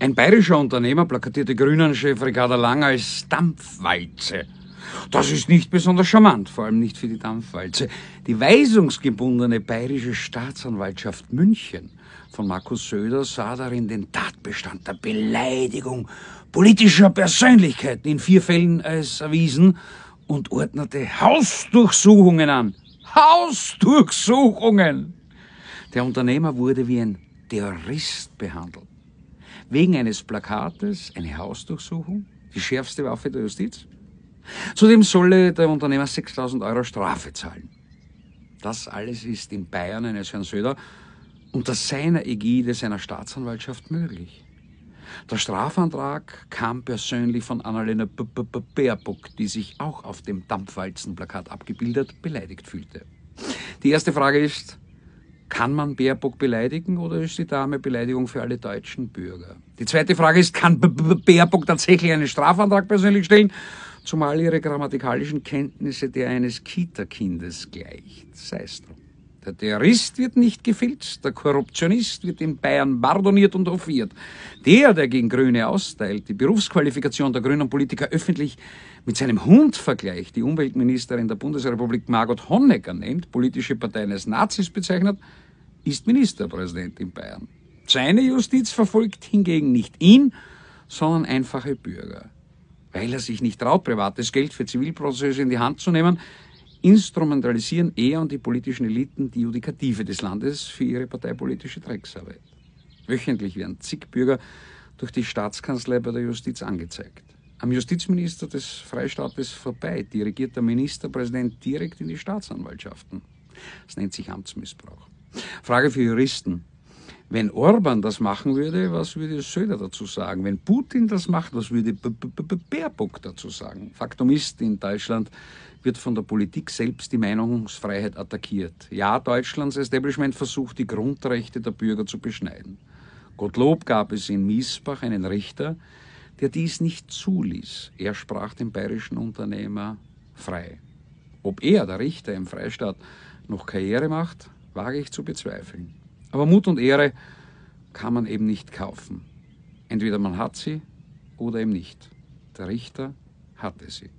Ein bayerischer Unternehmer plakatierte Grünen-Chef Ricardo Lang als Dampfwalze. Das ist nicht besonders charmant, vor allem nicht für die Dampfwalze. Die weisungsgebundene bayerische Staatsanwaltschaft München von Markus Söder sah darin den Tatbestand der Beleidigung politischer Persönlichkeiten in vier Fällen als erwiesen und ordnete Hausdurchsuchungen an. Hausdurchsuchungen! Der Unternehmer wurde wie ein Terrorist behandelt. Wegen eines Plakates eine Hausdurchsuchung, die schärfste Waffe der Justiz. Zudem solle der Unternehmer 6000 Euro Strafe zahlen. Das alles ist in Bayern eines Herrn Söder unter seiner Ägide seiner Staatsanwaltschaft möglich. Der Strafantrag kam persönlich von Annalena Baerbock, die sich auch auf dem Dampfwalzenplakat abgebildet beleidigt fühlte. Die erste Frage ist, kann man Baerbock beleidigen oder ist die Dame Beleidigung für alle deutschen Bürger? Die zweite Frage ist, kann Baerbock tatsächlich einen Strafantrag persönlich stellen, zumal ihre grammatikalischen Kenntnisse der eines Kita-Kindes gleicht? Sei es drum. Der Terrorist wird nicht gefilzt, der Korruptionist wird in Bayern pardoniert und hofiert. Der, der gegen Grüne austeilt, die Berufsqualifikation der grünen Politiker öffentlich mit seinem Hund vergleicht, die Umweltministerin der Bundesrepublik Margot Honecker nennt, politische Parteien als Nazis bezeichnet, ist Ministerpräsident in Bayern. Seine Justiz verfolgt hingegen nicht ihn, sondern einfache Bürger. Weil er sich nicht traut, privates Geld für Zivilprozesse in die Hand zu nehmen, instrumentalisieren er und die politischen Eliten die Judikative des Landes für ihre parteipolitische Drecksarbeit. Wöchentlich werden zig Bürger durch die Staatskanzlei bei der Justiz angezeigt. Am Justizminister des Freistaates vorbei dirigiert der Ministerpräsident direkt in die Staatsanwaltschaften. Das nennt sich Amtsmissbrauch. Frage für Juristen. Wenn Orban das machen würde, was würde Söder dazu sagen? Wenn Putin das macht, was würde Baerbock dazu sagen? Faktum ist, in Deutschland wird von der Politik selbst die Meinungsfreiheit attackiert. Ja, Deutschlands Establishment versucht, die Grundrechte der Bürger zu beschneiden. Gottlob gab es in Miesbach einen Richter, der dies nicht zuließ. Er sprach den bayerischen Unternehmer frei. Ob er, der Richter im Freistaat, noch Karriere macht, wage ich zu bezweifeln. Aber Mut und Ehre kann man eben nicht kaufen. Entweder man hat sie oder eben nicht. Der Richter hatte sie.